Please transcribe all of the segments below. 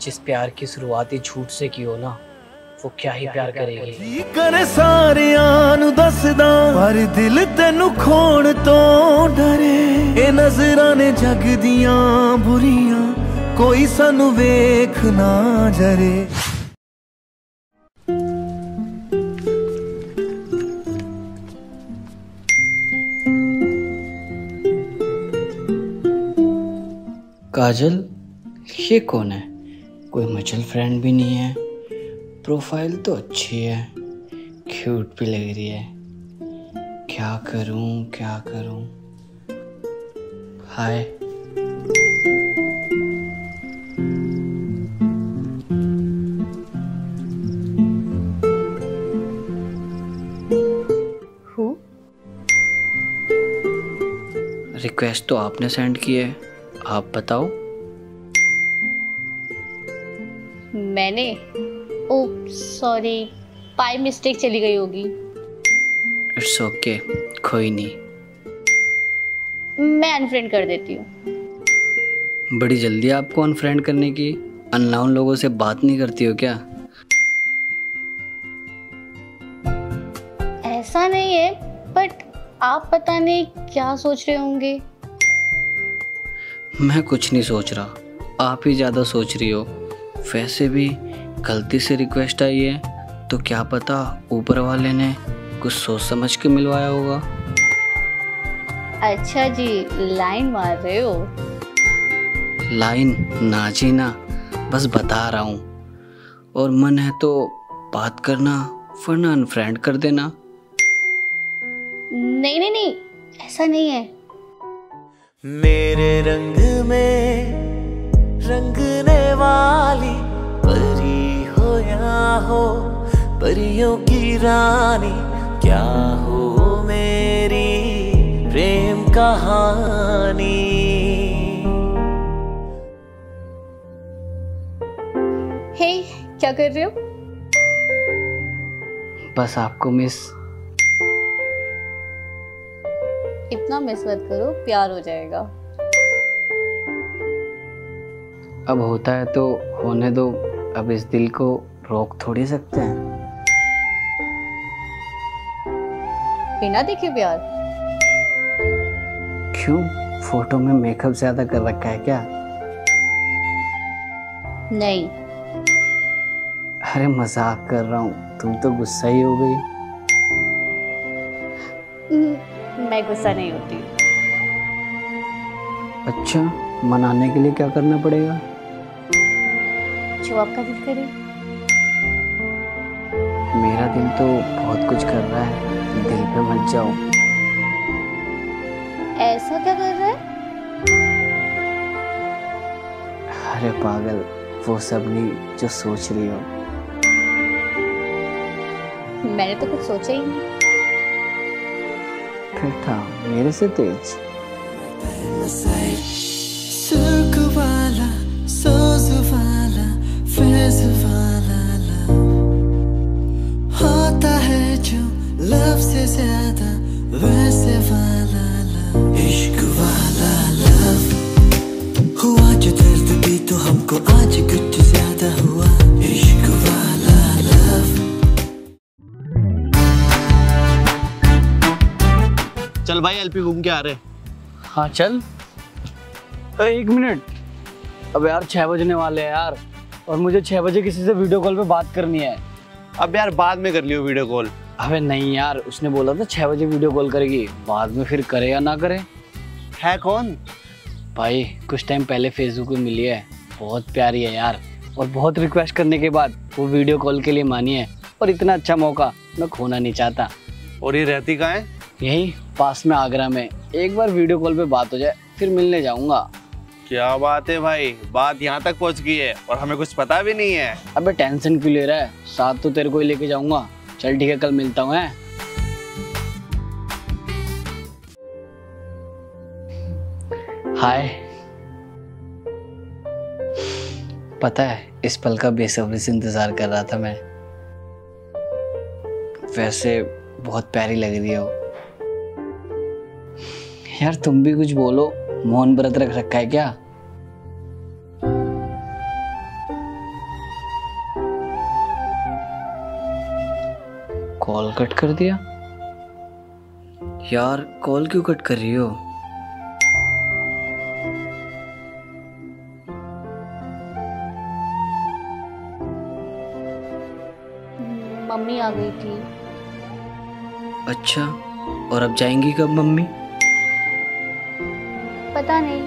जिस प्यार की शुरुआत ही झूठ से की हो ना वो क्या ही प्यार करेगी ਕੀ ਕਰ ਸਾਰਿਆਂ ਨੂੰ ਦੱਸਦਾ ਪਰ ਦਿਲ ਤੈਨੂੰ ਖੋਣ ਤੋਂ ਡਰੇ ਇਹ ਨਜ਼ਰਾਂ ਨੇ ਜਗ ਦੀਆਂ ਬੁਰੀਆਂ ਕੋਈ ਸਾਨੂੰ ਵੇਖ ਨਾ ਜਰੇ काजल ये कौन है कोई मचल फ्रेंड भी नहीं है। प्रोफ़ाइल तो अच्छी है। क्यूट भी लग रही है। क्या करूँ क्या करूँ? हाय। रिक्वेस्ट तो आपने सेंड की है। आप बताओ। मैंने ओ सॉरी पाई मिस्टेक चली गई होगी। इट्स ओके कोई नहीं। मैं अनफ्रेंड कर देती हूँ। बड़ी जल्दी आपको अनफ्रेंड करने की अननाउन लोगों से बात नहीं करती हो क्या? ऐसा नहीं है बट आप पता नहीं क्या सोच रहे होंगे। मैं कुछ नहीं सोच रहा आप ही ज़्यादा सोच रही हो। वैसे भी गलती से रिक्वेस्ट आई है तो क्या पता ऊपर वाले ने कुछ सोच समझ के मिलवाया होगा। अच्छा जी लाइन मार रहे हो। लाइन ना जी ना बस बता रहा हूँ। और मन है तो बात करना वरना अनफ्रेंड कर देना। नहीं नहीं नहीं ऐसा नहीं है। मेरे रंग में रंगने वाली परी हो या हो परियों की रानी क्या हो मेरी प्रेम कहानी? हे hey, क्या कर रहे हो? बस आपको मिस इतना मिस मत करो प्यार हो जाएगा। अब होता है तो होने दो। अब इस दिल को रोक थोड़ी सकते हैं। बिना देखे प्यार। क्यों? फ़ोटो में मेकअप ज़्यादा कर रखा है क्या? नहीं। अरे मज़ाक कर रहा हूँ। तुम तो गुस्सा ही हो गई। हम्म, मैं गुस्सा नहीं होती। अच्छा मनाने के लिए क्या करना पड़ेगा? जो आपका दिल करे। मेरा दिल तो बहुत कुछ कर रहा है। दिल पे मत जाओ। ऐसा क्या कर रहा है? अरे पागल वो सब नहीं जो सोच रही हो। मैंने तो कुछ सोचा ही नहीं। फिर था मेरे से तेज। एलपी घूम के आ रहे हाँ। चल। एक मिनट। अब यार छह बजने वाले हैं यार और मुझे छह बजे किसी से वीडियो कॉल पे बात करनी है। अब यार बाद में कर लियो वीडियो कॉल अबे नहीं यार उसने बोला था छह बजे वीडियो कॉल करेगी। बाद में फिर करे या ना करे। है कौन? भाई कुछ टाइम पहले फेसबुक पे मिली है। बहुत प्यारी है यार और बहुत रिक्वेस्ट करने के बाद वो वीडियो कॉल के लिए मानी है। और इतना अच्छा मौका मैं खोना नहीं चाहता। और ये रहती कहाँ है? यही पास में आगरा में एक बार वीडियो कॉल पे बात हो जाए फिर मिलने जाऊँगा। क्या बात है भाई? बात यहाँ तक पहुँच गई है और हमें कुछ पता भी नहीं है। अबे टेंशन क्यों ले रहा है? साथ तो तेरे को ही लेके जाऊँगा। चल ठीक है कल मिलता हूँ हाय पता है इस पल का बेसब्री से इंतज़ार कर रहा था मैं। वैसे बहुत प्यारी लग रही हो यार तुम भी कुछ बोलो। मोहन व्रत रख रखा है क्या? कॉल कट कर दिया? यार कॉल क्यों कट कर रही हो? मम्मी आ गई थी। अच्छा और अब जाएँगी कब मम्मी? पता नहीं।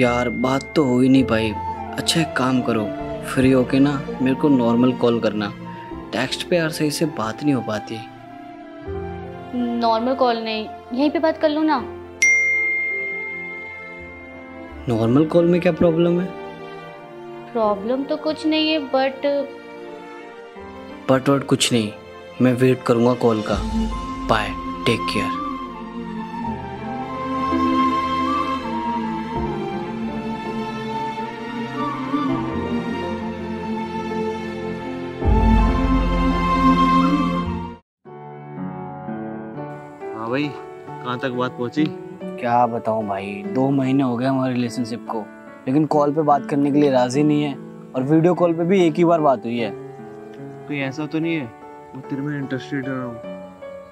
यार बात तो हो ही नहीं पाई। अच्छा एक काम करो फ्री होके ना मेरे को नॉर्मल कॉल करना। टेक्स्ट पे यार सही से बात नहीं हो पाती। नॉर्मल कॉल नहीं यहीं पे बात कर लो ना? नॉर्मल कॉल में क्या प्रॉब्लम है? प्रॉब्लम तो कुछ नहीं है बट बट वट कुछ नहीं। मैं वेट करूँगा कॉल का। बाय टेक केयर कहाँ तक बात पहुँची? क्या बताऊँ भाई दो महीने हो गए हमारे रिलेशनशिप को लेकिन कॉल पे बात करने के लिए राज़ी नहीं है और वीडियो कॉल पे भी एक ही बार बात हुई है। कोई ऐसा तो नहीं है? वो तेरे में इंटरेस्टेड हूँ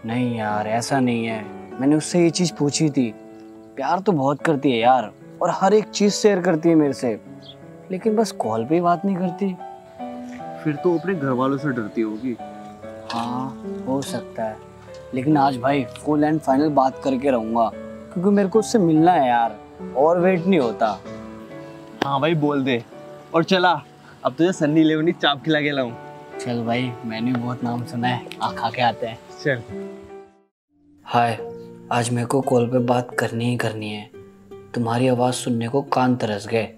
नहीं यार ऐसा नहीं है। मैंने उससे ये चीज़ पूछी थी। प्यार तो बहुत करती है यार और हर एक चीज़ शेयर करती है मेरे से। लेकिन बस कॉल पे ही बात नहीं करती। फिर तो अपने घर वालों से डरती होगी। हाँ हो सकता है। लेकिन आज भाई फुल एंड फाइनल बात करके रहूँगा। क्योंकि मेरे को उससे मिलना है यार और वेट नहीं होता। हाँ भाई बोल दे। और चला अब तुझे सन्नी लेवनी चाप खिला के लाऊं। चल भाई मैंने भी बहुत नाम सुना है आ खा के आते हैं। चल। हाय आज मेरे को कॉल पे बात करनी ही करनी है। तुम्हारी आवाज़ सुनने को कान तरस गए।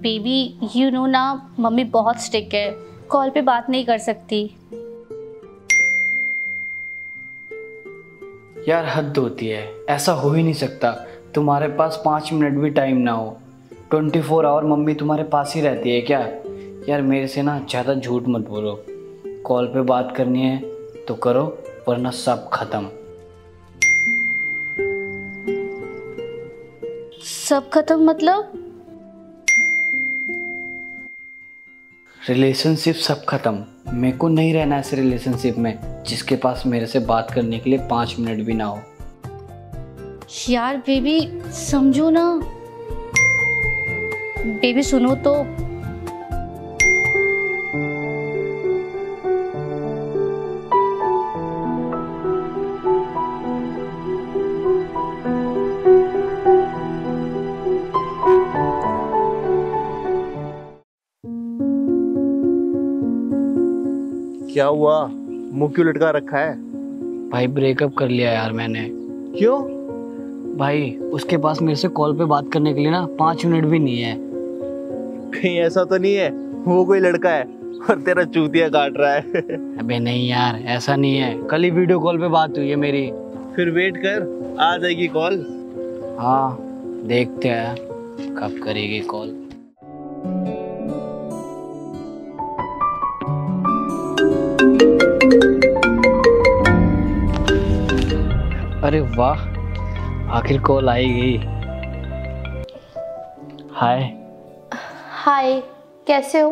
बेबी यू नो ना मम्मी बहुत स्ट्रिक्ट है। कॉल पे बात नहीं कर सकती। यार हद होती है। ऐसा हो ही नहीं सकता। तुम्हारे पास पाँच मिनट भी टाइम ना हो। ट्वेंटी फोर आवर मम्मी तुम्हारे पास ही रहती है क्या? यार मेरे से ना ज़्यादा झूठ मत बोलो। कॉल पे बात करनी है तो करो वरना सब खत्म। सब खत्म मतलब? रिलेशनशिप सब खत्म। मेरे को नहीं रहना ऐसे रिलेशनशिप में, जिसके पास मेरे से बात करने के लिए पाँच मिनट भी ना हो। यार, बेबी, समझो ना। बेबी, सुनो तो। क्या हुआ? मुँह क्यों लटका रखा है? भाई ब्रेकअप कर लिया यार मैंने। क्यों? भाई उसके पास मेरे से कॉल पे बात करने के लिए ना पाँच मिनट भी नहीं है। कहीं ऐसा तो नहीं है? वो कोई लड़का है और तेरा चूतिया काट रहा है। अबे नहीं यार ऐसा नहीं है। कल ही वीडियो कॉल पे बात हुई है मेरी। फिर वेट कर आ जाएगी कॉल हाँ देखते हैं कब करेगी कॉल अरे वाह आखिर कॉल आई गई। हाय। हाय कैसे हो?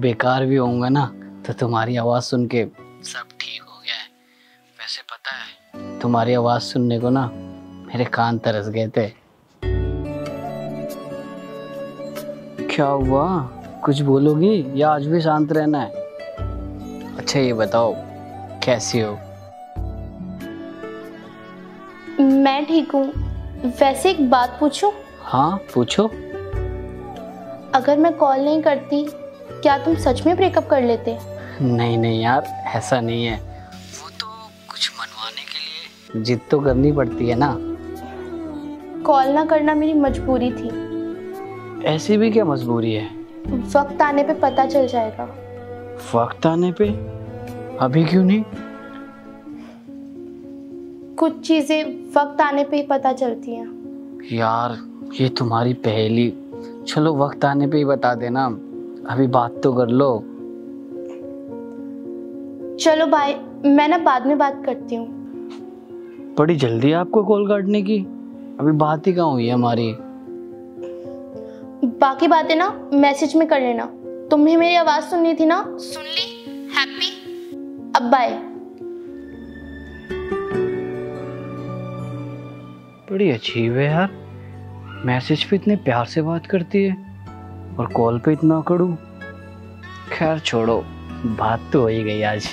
बेकार भी होऊँगा ना तो तुम्हारी आवाज़ सुन के। सब ठीक हो गया है। वैसे पता है। तुम्हारी आवाज़ सुनने को ना मेरे कान तरस गए थे। क्या हुआ? कुछ बोलोगी? या आज भी शांत रहना है? अच्छा ये बताओ। कैसी हो? मैं ठीक हूँ। वैसे एक बात पूछूँ? हाँ पूछो। अगर मैं कॉल नहीं करती क्या तुम सच में ब्रेकअप कर लेते? नहीं नहीं यार ऐसा नहीं है। वो तो कुछ मनवाने के लिए। जिद तो करनी पड़ती है ना। कॉल ना करना मेरी मजबूरी थी। ऐसी भी क्या मजबूरी है? वक्त आने पे पता चल जाएगा। वक्त आने पे? अभी क्यों नहीं? कुछ चीज़ें वक्त आने पे ही पता चलती हैं। यार ये तुम्हारी पहली। चलो वक्त आने पे ही बता देना। अभी बात तो कर लो। चलो बाय मैं ना बाद में बात करती हूँ। बड़ी जल्दी आपको कॉल काटने की? अभी बात ही कहाँ हुई है हमारी? बाकी बातें ना मैसेज में कर लेना। तुम्हें मेरी आवाज़ सुननी थी ना? सुन ली? हैप्पी? अब बाय। बड़ी अजीब है यार। मैसेज पे इतने प्यार से बात करती है और कॉल पे इतना कड़ू। खैर छोड़ो बात तो हो ही गई आज।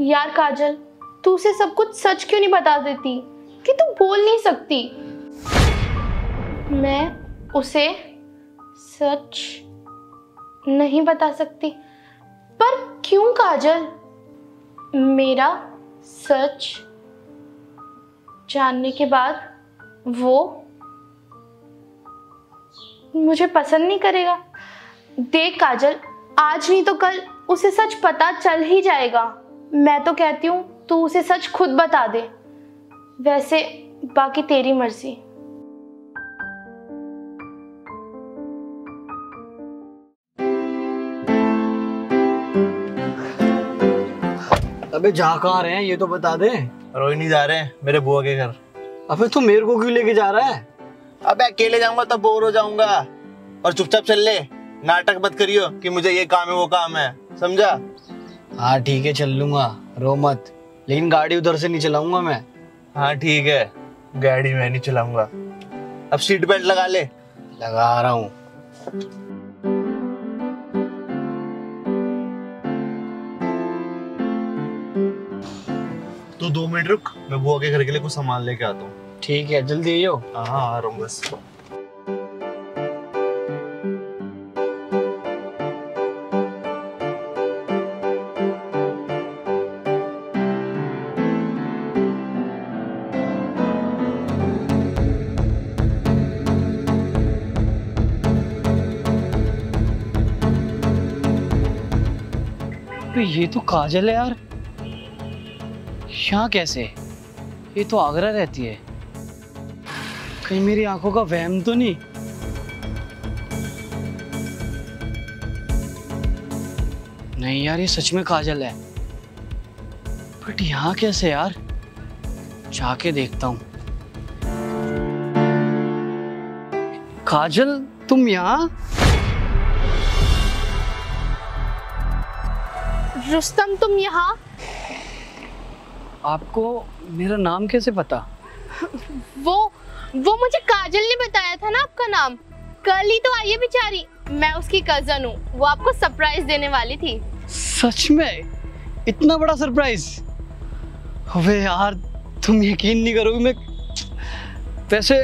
यार काजल तू उसे सब कुछ सच क्यों नहीं बता देती? कि तू बोल नहीं सकती? मैं उसे सच नहीं बता सकती। पर क्यों काजल? मेरा सच जानने के बाद वो मुझे पसंद नहीं करेगा। देख काजल, आज नहीं तो कल, उसे सच पता चल ही जाएगा। मैं तो कहती हूँ, तू उसे सच खुद बता दे। वैसे, बाकी तेरी मर्ज़ी। अबे जा कहाँ रहे हैं ये तो बता दे। रोहिणी जा रहे हैं मेरे बुआ के घर। अबे तू मेरे को क्यों लेके जा रहा है? अबे अकेले जाऊँगा तब बोर हो जाऊँगा। और चुपचाप चल ले नाटक मत करियो कि मुझे ये काम है वो काम है। समझा? हाँ ठीक है चल लूँगा। रो मत। लेकिन गाड़ी उधर से नहीं चलाऊँगा मैं। हाँ ठीक है। गाड़ी मैं नहीं चलाऊँगा। अब सीट बेल्ट लगा ले। लगा रहा हूँ। तू दो मिनट रुक मैं बुआ के घर के लिए कुछ सामान लेके आता हूँ। ठीक है जल्दी आइयो हाँ हाँ आ रहा हूँ बस। ये तो काजल है यार। यहाँ कैसे? ये तो आगरा रहती है। कहीं मेरी आँखों का वहम तो नहीं? नहीं यार, ये सच में काजल है। बट यहाँ कैसे यार? जाके देखता हूँ। काजल, तुम यहाँ? रुस्तम, तुम यहाँ? आपको मेरा नाम कैसे पता? वो वो मुझे काजल ने बताया था ना आपका नाम। कल ही तो आई है बेचारी। मैं उसकी कज़न हूँ। वो आपको सरप्राइज़ देने वाली थी। सच में? इतना बड़ा सरप्राइज़ अबे यार तुम यकीन नहीं करोगे मैं वैसे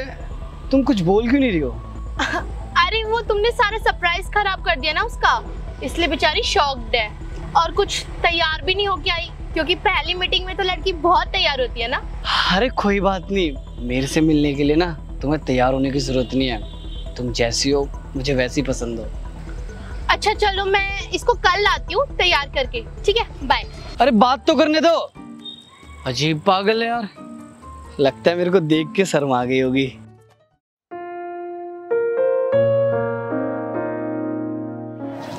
तुम कुछ बोल क्यों नहीं रही हो? अरे वो तुमने सारा सरप्राइज़ खराब कर दिया ना उसका। इसलिए बेचारी शॉक्ड है। और कुछ तैयार भी नहीं होके आई। क्योंकि पहली मीटिंग में तो लड़की बहुत तैयार होती है ना? अरे कोई बात नहीं। मेरे से मिलने के लिए ना तुम्हें तैयार होने की ज़रूरत नहीं है। तुम जैसी हो मुझे वैसी पसंद हो। अच्छा चलो मैं इसको कल लाती हूँ तैयार करके। ठीक है? बाय अरे बात तो करने दो। अजीब पागल है यार। लगता है मेरे को देख के शर्म आ गई होगी।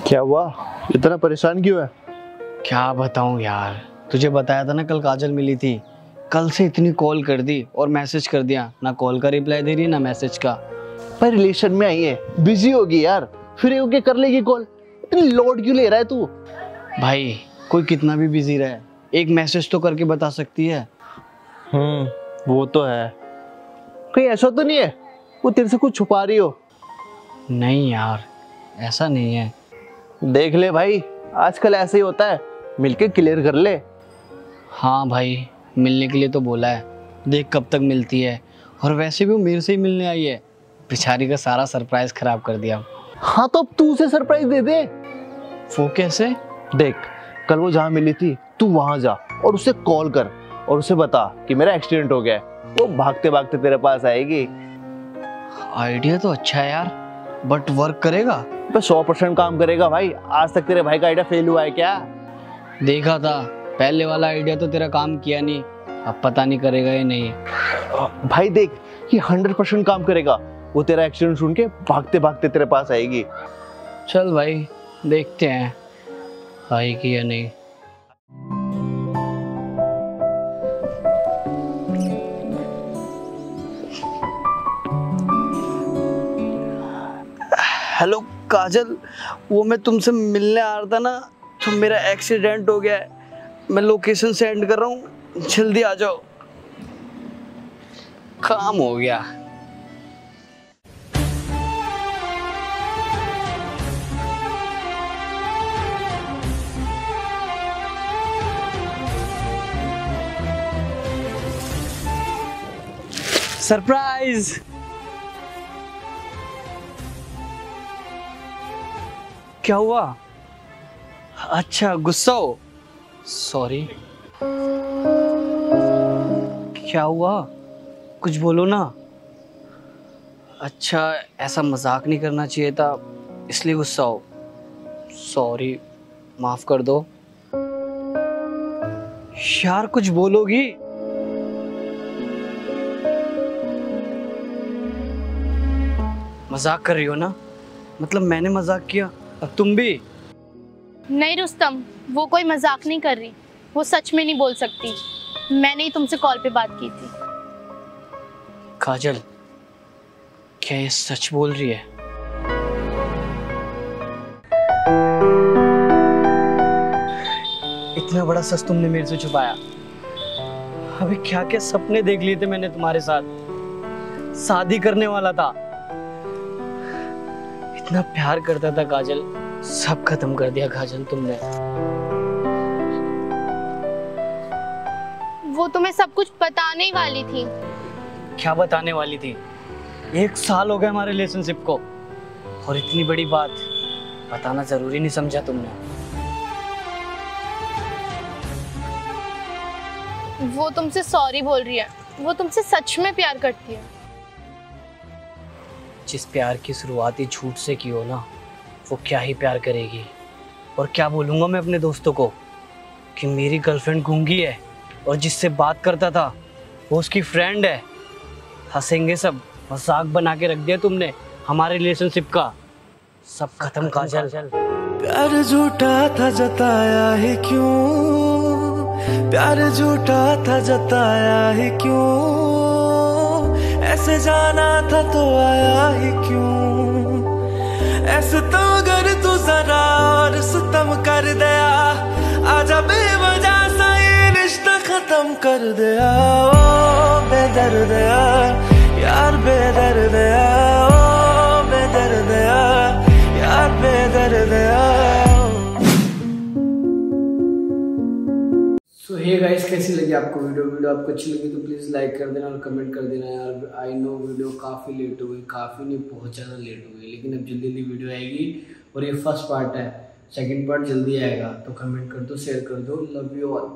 क्या हुआ? इतना परेशान क्यों है? क्या बताऊँ यार। तुझे बताया था ना कल काजल मिली थी। कल से इतनी कॉल कर दी और मैसेज कर दिया। ना कॉल का रिप्लाई दे रही ना मैसेज का। पर रिलेशन में आई है। बिज़ी होगी यार। फिर ये होके कर लेगी कॉल इतनी लोड क्यों ले रहा है तू? भाई कोई कितना भी बिज़ी रहे। एक मैसेज तो करके बता सकती है। हम्म वो तो है। कहीं ऐसा तो नहीं है? वो तेरे से कुछ छुपा रही हो। नहीं यार ऐसा नहीं है। देख ले भाई आजकल ऐसे ही होता है। मिलके क्लियर कर ले। हाँ भाई मिलने के लिए तो बोला है। देख कब तक मिलती है। और वैसे भी वो मेरे से ही मिलने आई है। बेचारी का सारा सरप्राइज़ खराब कर दिया। हाँ तो अब तू उसे सरप्राइज़ दे दे। वो कैसे? देख कल वो जहाँ मिली थी तू वहाँ जा और उसे कॉल कर और उसे बता कि मेरा एक्सीडेंट हो गया है। वो भागते भागते तेरे पास आएगी। आइडिया तो अच्छा है यार बट वर्क करेगा? पे सौ परसेंट काम करेगा भाई। आज तक तेरे भाई का आइडिया फेल हुआ है क्या? देखा था। पहले वाला आइडिया तो तेरा काम किया नहीं। अब पता नहीं करेगा या नहीं। भाई देख ये हंड्रेड परसेंट काम करेगा। वो तेरा एक्सीडेंट सुन के भागते भागते तेरे पास आएगी। चल भाई देखते हैं आएगी या नहीं। हेलो काजल। वो मैं तुमसे मिलने आ रहा था ना तो मेरा एक्सीडेंट हो गया है। मैं लोकेशन सेंड कर रहा हूँ। जल्दी आ जाओ। काम हो गया। सरप्राइज़ क्या हुआ? अच्छा गुस्सा हो। सॉरी क्या हुआ? कुछ बोलो ना। अच्छा ऐसा मज़ाक नहीं करना चाहिए था, इसलिए गुस्सा हो। सॉरी माफ़ कर दो। यार, कुछ बोलोगी? मज़ाक कर रही हो ना? मतलब मैंने मज़ाक किया, अब तुम भी? नहीं रुस्तम, वो कोई मज़ाक नहीं कर रही। वो सच में नहीं बोल सकती। मैंने ही तुमसे कॉल पे बात की थी। काजल, क्या ये सच बोल रही है? इतना बड़ा सच तुमने मेरे से छुपाया। अबे क्या क्या सपने देख लिए थे मैंने तुम्हारे साथ। शादी करने वाला था। इतना प्यार करता था काजल। सब खत्म कर दिया काजल तुमने। वो तुम्हें सब कुछ बताने वाली थी। क्या बताने वाली थी? एक साल हो गए हमारे रिलेशनशिप को। और इतनी बड़ी बात बताना ज़रूरी नहीं समझा तुमने। वो तुमसे सॉरी बोल रही है। वो तुमसे सच में प्यार करती है। जिस प्यार की शुरुआत ही झूठ से की हो ना वो क्या ही प्यार करेगी? और क्या बोलूँगा मैं अपने दोस्तों को? कि मेरी गर्लफ्रेंड गूँगी है और जिससे बात करता था वो उसकी फ्रेंड है। हंसेंगे सब मज़ाक बना के रख दिया तुमने हमारे रिलेशनशिप का। सब खत्म काजल। प्यार झूठा था जताया है क्यों? प्यार झूठा था जताया है क्यों? ऐसे जाना था तो आया ही क्यों? ऐसे तो तू जरा कर दिया। आजा बेवजह रिश्ता खत्म कर दिया। ओ यार ओ यार सो हे गाइस कैसी लगी आपको वीडियो वीडियो आपको अच्छी लगी तो प्लीज़ लाइक कर देना और कमेंट कर देना यार। आई नो वीडियो काफ़ी लेट हो गई, काफ़ी नहीं, बहुत ज़्यादा लेट हो गई, लेकिन अब जल्दी जल्दी वीडियो आएगी। और ये फ़र्स्ट पार्ट है। सेकंड पार्ट जल्दी आएगा तो कमेंट कर दो शेयर कर दो लव यू ऑल